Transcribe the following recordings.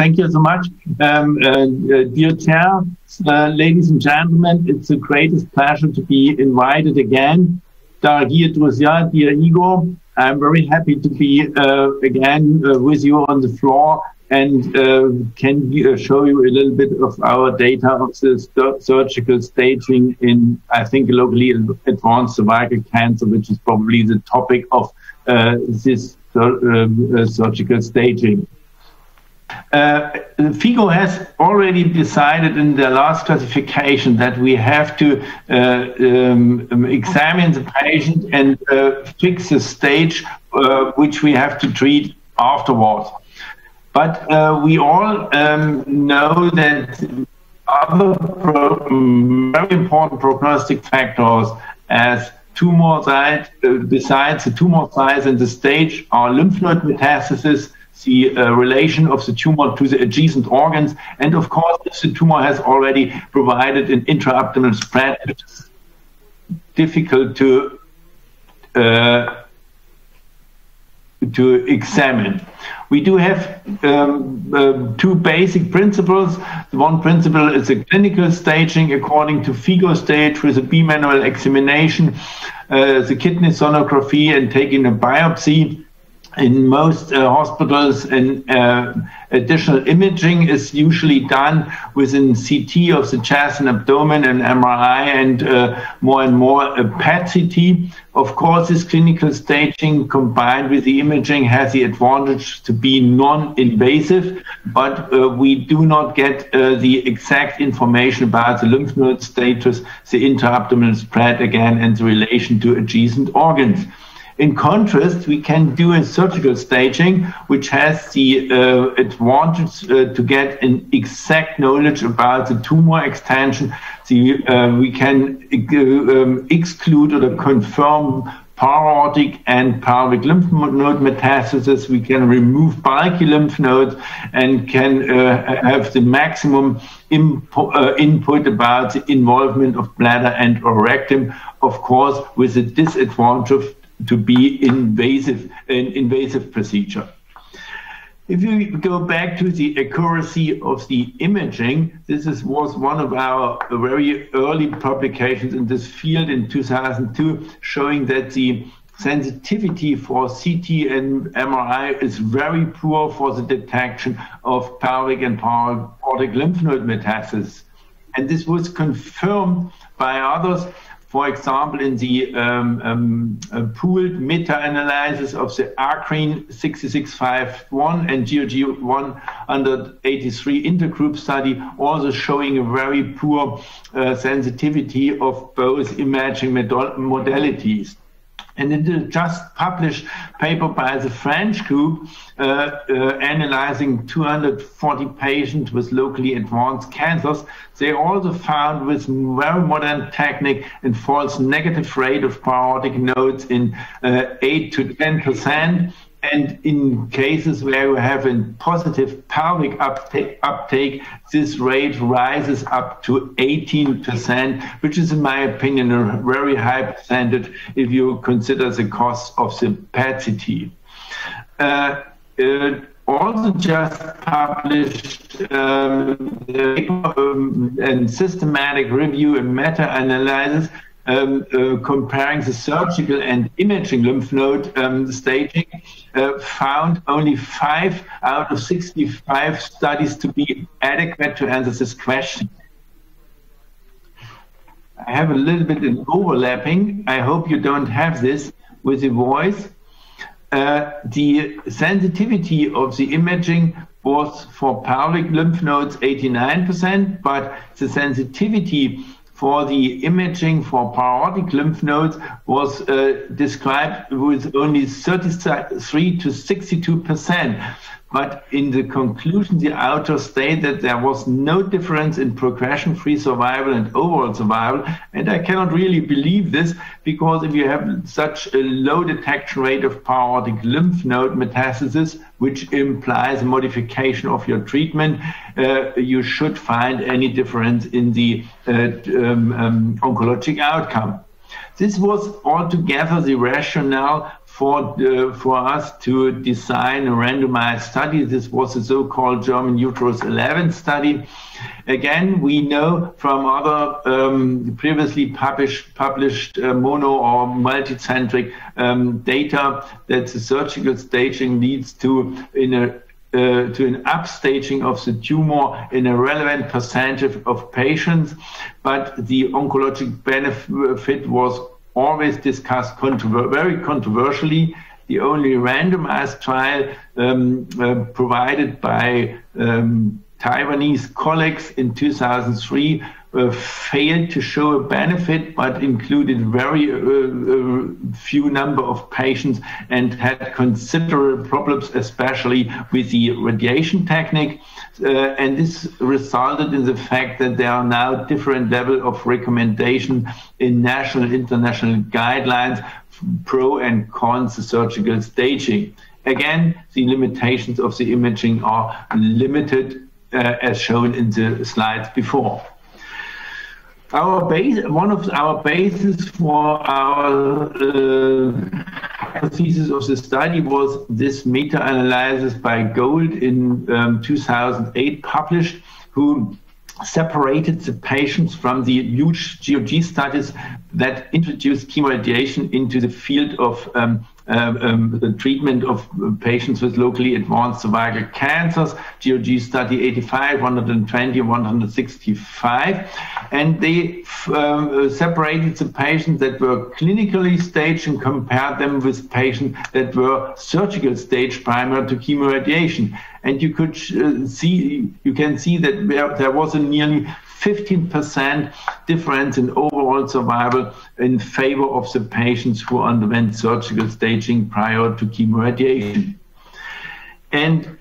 Thank you so much. Um, uh, uh, dear Chair, uh, ladies and gentlemen, it's the greatest pleasure to be invited again. Dear Igor, I'm very happy to be uh, again uh, with you on the floor and uh, can show you a little bit of our data of the surgical staging in, I think, locally advanced cervical cancer, which is probably the topic of this surgical staging. Uh, FIGO has already decided in the last classification that we have to uh, um, um, examine the patient and uh, fix the stage uh, which we have to treat afterwards. But uh, we all um, know that other very important prognostic factors as tumor size, uh, besides the tumor size and the stage are lymph node metastasis, the uh, relation of the tumor to the adjacent organs, and of course, if the tumor has already provided an intra-abdominal spread, which is difficult to uh, to examine. We do have um, uh, two basic principles. The one principle is a clinical staging according to FIGO stage with a bimanual examination, uh, the kidney sonography, and taking a biopsy in most uh, hospitals, and uh, additional imaging is usually done within CT of the chest and abdomen and MRI, and uh, more and more a PET CT. Of course, this clinical staging combined with the imaging has the advantage to be non-invasive, but uh, we do not get uh, the exact information about the lymph node status, the intra-abdominal spread again, and the relation to adjacent organs. In contrast, we can do a surgical staging, which has the uh, advantage uh, to get an exact knowledge about the tumor extension. The, uh, we can uh, um, exclude or confirm para-aortic and pelvic lymph node metastasis. We can remove bulky lymph nodes and can uh, have the maximum impo uh, input about the involvement of bladder and or rectum, of course, with the disadvantage to be invasive, an invasive procedure. If you go back to the accuracy of the imaging, this is, was one of our very early publications in this field in 2002, showing that the sensitivity for CT and MRI is very poor for the detection of pelvic and para-aortic lymph node metastasis. And this was confirmed by others for example, in the um, um, uh, pooled meta-analysis of the ACRIN 6651 and GOG 183 intergroup study, also showing a very poor uh, sensitivity of both imaging modalities. And in the just published paper by the French group uh, uh, analyzing 240 patients with locally advanced cancers, they also found with very modern technique and false negative rate of para-aortic nodes in uh, 8 to 10 percent and in cases where you have a positive pelvic uptake, uptake, this rate rises up to 18%, which is, in my opinion, a very high percentage if you consider the cost of the PET-CT. Uh, uh, also just published um, um, and systematic review and meta-analysis um, uh, comparing the surgical and imaging lymph node um, staging, uh, found only five out of 65 studies to be adequate to answer this question. I have a little bit of overlapping. I hope you don't have this with the voice. Uh, the sensitivity of the imaging was for pelvic lymph nodes 89%, but the sensitivity for the imaging for para-aortic lymph nodes was uh, described with only 33 to 62 percent. But in the conclusion, the author stated that there was no difference in progression-free survival and overall survival. And I cannot really believe this because if you have such a low detection rate of para-aortic lymph node metastasis, which implies modification of your treatment, uh, you should find any difference in the uh, um, um, oncologic outcome. This was altogether the rationale for, uh, for us to design a randomized study. This was the so-called German Uterus 11 study. Again, we know from other um, previously published, published uh, mono or multicentric um, data that the surgical staging leads to in a uh, to an upstaging of the tumor in a relevant percentage of patients, but the oncologic benefit was always discussed controver very controversially. The only randomized trial um, uh, provided by um, Taiwanese colleagues in 2003 uh, failed to show a benefit, but included very uh, uh, few number of patients and had considerable problems, especially with the radiation technique. Uh, and this resulted in the fact that there are now different level of recommendation in national international guidelines, pro and cons surgical staging. Again, the limitations of the imaging are limited uh, as shown in the slides before. Our base, one of our bases for our uh, thesis of the study was this meta-analysis by Gold in um, 2008 published, who separated the patients from the huge GOG studies that introduced chemoradiation into the field of um, uh, um, the treatment of patients with locally advanced cervical cancers, GOG study 85, 120, 165. And they um, separated the patients that were clinically staged and compared them with patients that were surgical stage prior to chemoradiation. And you could uh, see, you can see that there, there was a nearly 15% difference in overall survival in favor of the patients who underwent surgical staging prior to chemoradiation. And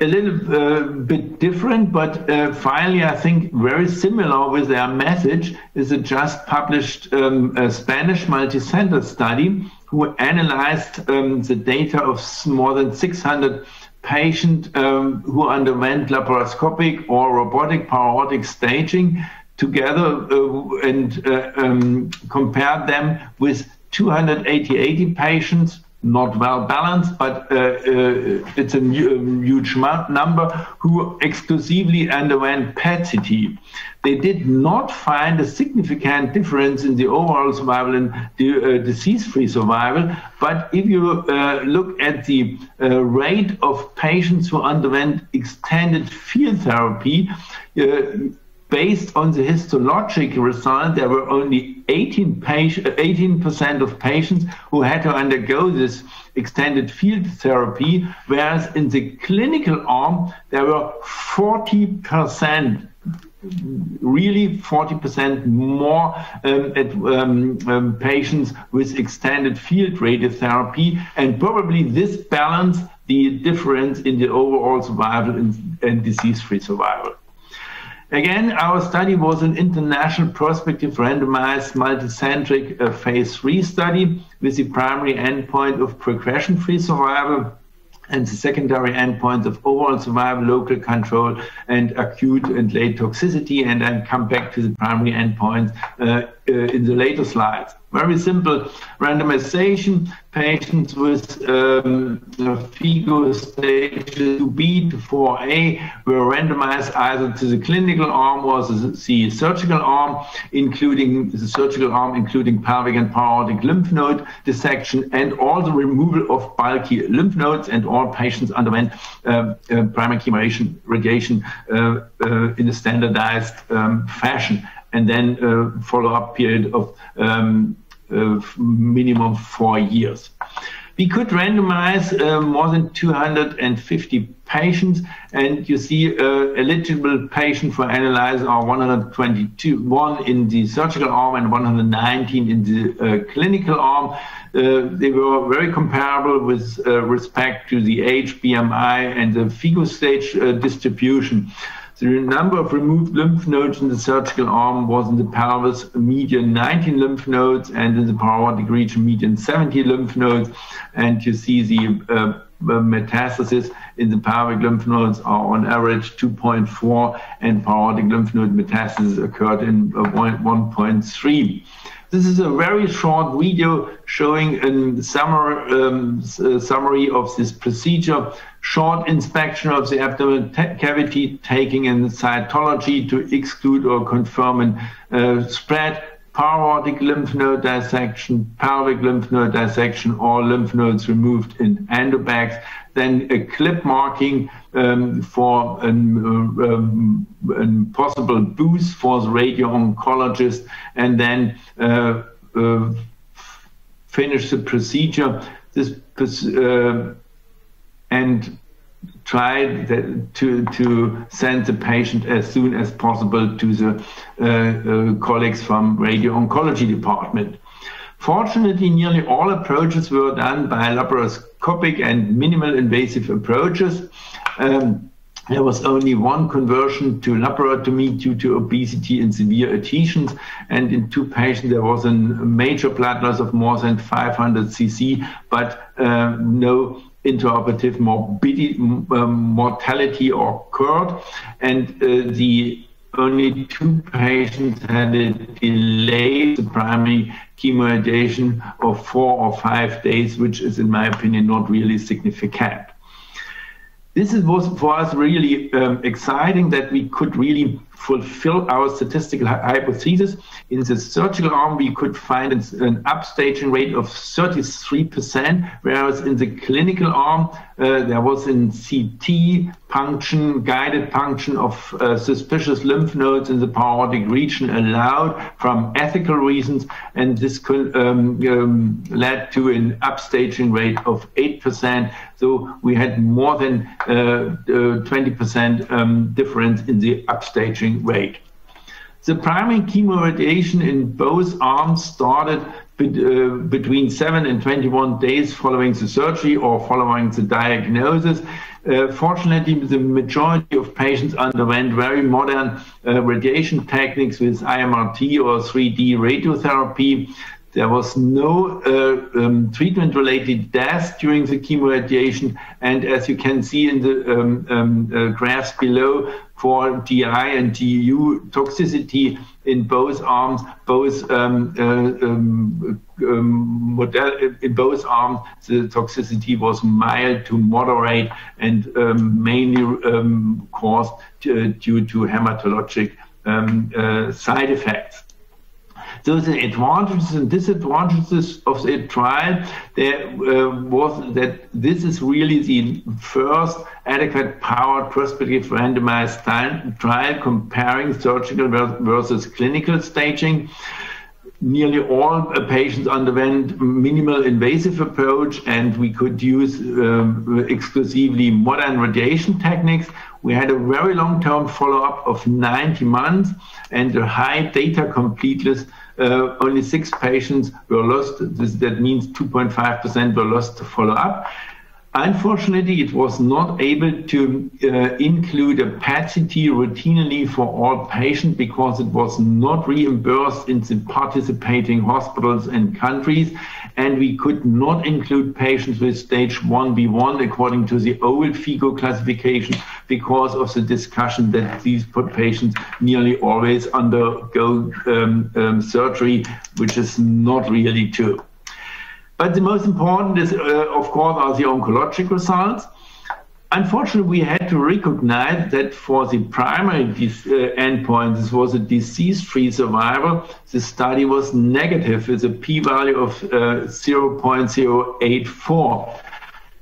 a little uh, bit different, but uh, finally, I think very similar with their message is a just published um, a Spanish multicenter study who analyzed um, the data of more than 600 patient um, who underwent laparoscopic or robotic para-aortic staging together uh, and uh, um, compared them with 280 patients not well balanced, but uh, uh, it's a um, huge number who exclusively underwent PET-CT. They did not find a significant difference in the overall survival and the uh, disease-free survival. But if you uh, look at the uh, rate of patients who underwent extended field therapy, uh, based on the histologic result, there were only 18 percent of patients who had to undergo this extended field therapy, whereas in the clinical arm, there were 40%, really 40% more um, at, um, um, patients with extended field radiotherapy, and probably this balanced the difference in the overall survival and, and disease-free survival. Again, our study was an international prospective randomized multicentric uh, phase three study with the primary endpoint of progression-free survival and the secondary endpoints of overall survival, local control, and acute and late toxicity. And then come back to the primary endpoints uh, in the later slides. Very simple randomization. Patients with um, FIGO stage 2B to 4A were randomized either to the clinical arm or the surgical arm, including the surgical arm, including pelvic and para-aortic lymph node dissection, and all the removal of bulky lymph nodes. And all patients underwent uh, uh, primary radiation uh, uh, in a standardized um, fashion and then a follow-up period of um, uh, minimum four years. We could randomize uh, more than 250 patients, and you see uh, eligible patient for analysis are 122, one in the surgical arm and 119 in the uh, clinical arm. Uh, they were very comparable with uh, respect to the age, BMI, and the FIGO stage distribution. The number of removed lymph nodes in the surgical arm was in the pelvis median 19 lymph nodes and in the para-aortic region median 70 lymph nodes. And you see the uh, metastasis in the pelvic lymph nodes are on average 2.4 and para-aortic lymph node metastasis occurred in uh, 1.3. This is a very short video showing a summary, um, summary of this procedure. Short inspection of the abdominal cavity, taking in cytology to exclude or confirm a uh, spread para-aortic lymph node dissection, pelvic lymph node dissection, or lymph nodes removed in endobags. Then a clip marking um, for an, uh, um, possible boost for the radio oncologist, and then uh, uh, finish the procedure. This uh, and try to, to send the patient as soon as possible to the uh, uh, colleagues from radio oncology department. Fortunately, nearly all approaches were done by laparoscopic and minimal invasive approaches. Um, there was only one conversion to laparotomy due to obesity and severe adhesions. And in two patients, there was a major blood loss of more than 500 cc, but uh, no intraoperative morbidity, um, mortality occurred. And uh, the only two patients had a delay the primary chemoradiation of four or five days, which is, in my opinion, not really significant this was for us really um, exciting that we could really fulfill our statistical hypothesis. In the surgical arm, we could find an upstaging rate of 33%, whereas in the clinical arm, uh, there was in CT punction, guided punction of uh, suspicious lymph nodes in the para-aortic region allowed from ethical reasons, and this could, um, um, led to an upstaging rate of 8%. So we had more than 20% uh, uh um, difference in the upstaging rate. The primary chemoradiation in both arms started uh, between 7 and 21 days following the surgery or following the diagnosis. Uh, fortunately, the majority of patients underwent very modern uh, radiation techniques with IMRT or 3D radiotherapy. There was no uh, um, treatment related death during the chemoradiation. And as you can see in the um, um, uh, graphs below, for GI and GU toxicity in both arms, both um, uh, um, um, model, in both arms, the toxicity was mild to moderate and um, mainly um, caused uh, due to hematologic um, uh, side effects. So the advantages and disadvantages of the trial there uh, was that this is really the first adequate powered prospective randomized trial comparing surgical versus clinical staging nearly all patients underwent minimal invasive approach and we could use uh, exclusively modern radiation techniques. We had a very long-term follow-up of 90 months and a high data completeness uh, only six patients were lost. This, that means 2.5% were lost to follow up. Unfortunately, it was not able to uh, include a PET-CT routinely for all patients because it was not reimbursed in the participating hospitals and countries, and we could not include patients with stage 1B1 according to the old FIGO classification because of the discussion that these patients nearly always undergo um, um, surgery, which is not really true. But the most important is, uh, of course, are the oncologic results. Unfortunately, we had to recognize that for the primary uh, endpoint, this was a disease-free survival, the study was negative with a p-value of uh, 0.084.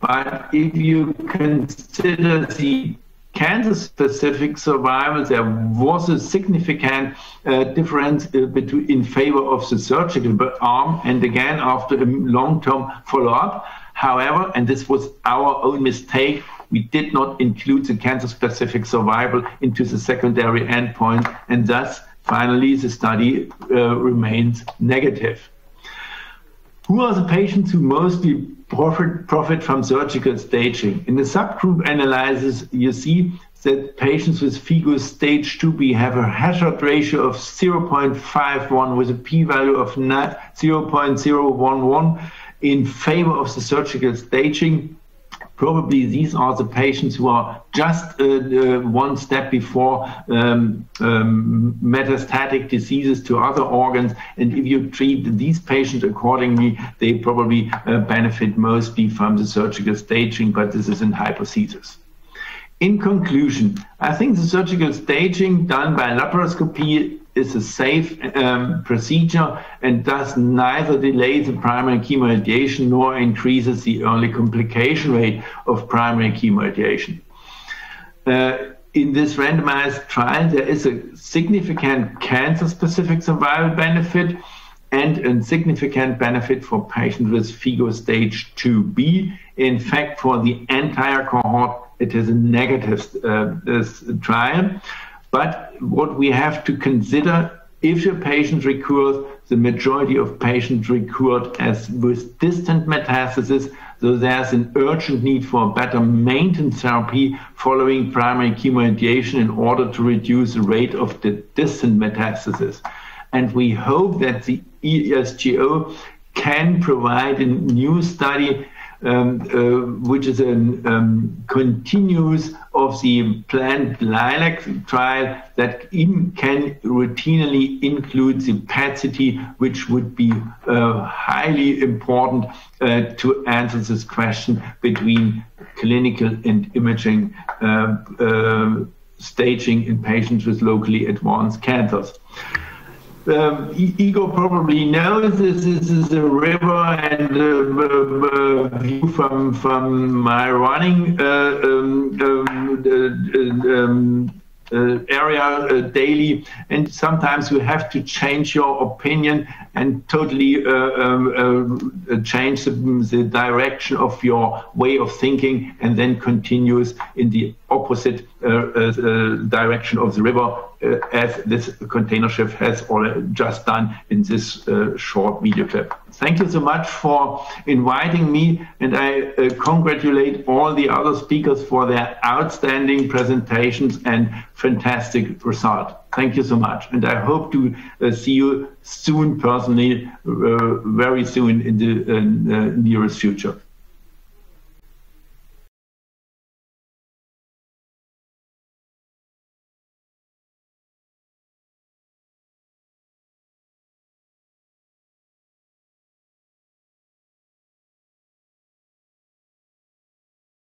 But if you consider the cancer-specific survival, there was a significant uh, difference uh, between, in favor of the surgical arm, and again after a long-term follow-up. However, and this was our own mistake, we did not include the cancer-specific survival into the secondary endpoint, and thus finally the study uh, remains negative. Who are the patients who mostly profit, profit from surgical staging? In the subgroup analysis, you see that patients with FIGO stage 2B have a hazard ratio of 0.51 with a p-value of 0.011 in favor of the surgical staging probably these are the patients who are just uh, uh, one step before um, um, metastatic diseases to other organs. And if you treat these patients accordingly, they probably uh, benefit mostly from the surgical staging, but this is in hypothesis. In conclusion, I think the surgical staging done by laparoscopy is a safe um, procedure and does neither delay the primary chemoradiation nor increases the early complication rate of primary chemoradiation. Uh, in this randomized trial, there is a significant cancer-specific survival benefit and a significant benefit for patients with FIGO stage 2B. In fact, for the entire cohort, it is a negative uh, trial. But what we have to consider if your patient recurs, the majority of patients recurred as with distant metastasis, so there's an urgent need for better maintenance therapy following primary chemoradiation in order to reduce the rate of the distant metastasis. And we hope that the ESGO can provide a new study um, uh, which is a um, continuous of the planned LILAC trial that in, can routinely include the PET-CT, which would be uh, highly important uh, to answer this question between clinical and imaging uh, uh, staging in patients with locally advanced cancers um, Igor probably knows this. This is a river and a, a view from from my running uh, um, um, um uh, area uh, daily, and sometimes you have to change your opinion and totally uh, um, uh, change the, the, direction of your way of thinking, and then continues in the opposite uh, uh, direction of the river, as this container ship has just done in this short video clip. Thank you so much for inviting me, and I uh, congratulate all the other speakers for their outstanding presentations and fantastic result. Thank you so much, and I hope to uh, see you soon personally, uh, very soon in the uh, nearest future.